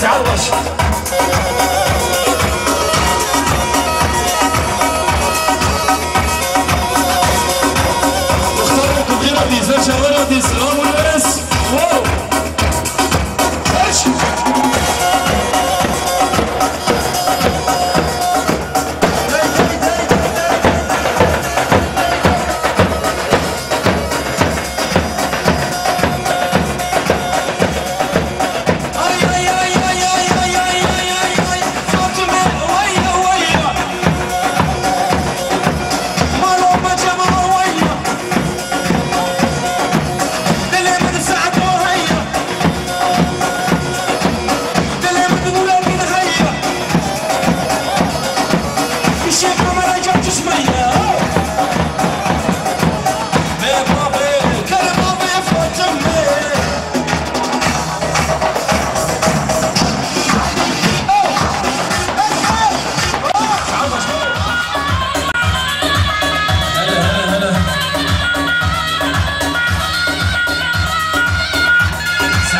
działasz Doktorem kupiera, nie zlecia,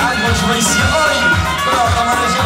águas vêm-se. Oi! Pronto, amarejou.